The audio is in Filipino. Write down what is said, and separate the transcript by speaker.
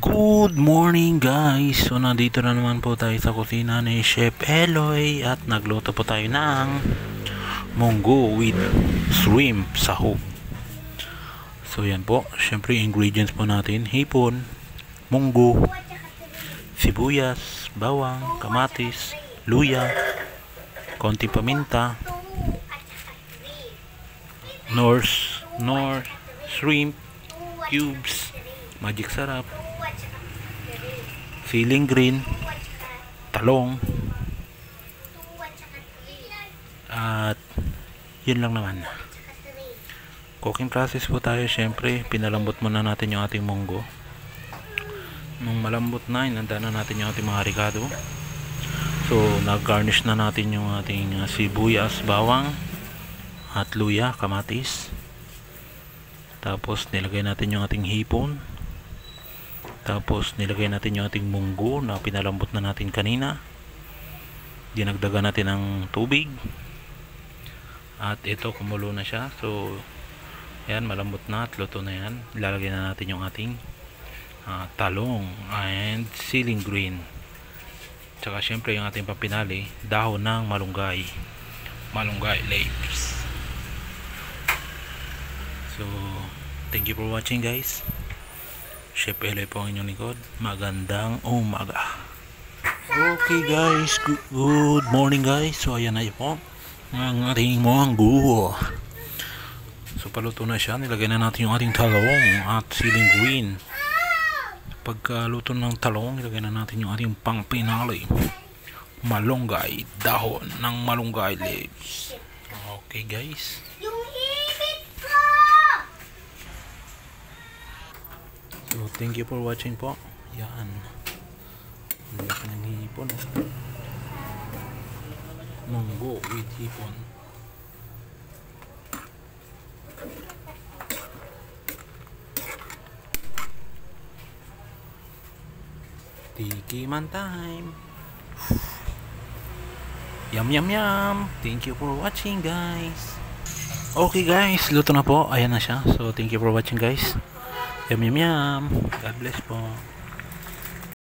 Speaker 1: Good morning guys! So nandito na naman po tayo sa kusina ni Chef Eloy at nagluto po tayo ng munggo with shrimp sahog. So yan po, syempre ingredients po natin, hipon, munggo, sibuyas, bawang, kamatis, luya, konting paminta, north, north, shrimp, cubes, magic sarap, feeling green, talong, at yun lang naman. Cooking process po tayo syempre, pinalambot muna natin yung ating munggo. Nung malambot na, inanda na natin yung ating mga ricado. So, nag-garnish na natin yung ating uh, sibuyas, bawang, at luya, kamatis. Tapos, nilagay natin yung ating hipon. Tapos nilagay natin yung ating munggo na pinalambot na natin kanina. Dinagdagan natin ng tubig. At ito kumulo na siya. So yan malambot na at luto na yan. Ilalagay na natin yung ating uh, talong and ceiling green. Tsaka syempre yung ating papinali, dahon ng malunggay. Malunggay leaves. So thank you for watching guys. Chef Eloy po ang inyong likod. Magandang umaga. Okay guys, good morning guys. So ayan na po ang ating munggo. So paluto na siya. Nilagay na natin yung ating talong at ceiling green. Pagkaluto ng talong, nilagay na natin yung ating pang pinali. Malunggay, dahon ng malunggay leaves. Okay guys. So, thank you for watching po. Yan. Ang laki ng hipon. Oh. Munggo with hipon. Tiki man time. Yum yum yum. Thank you for watching guys. Okay guys, luto na po. Ayan na siya. So thank you for watching guys. Yum yum yum. God bless po.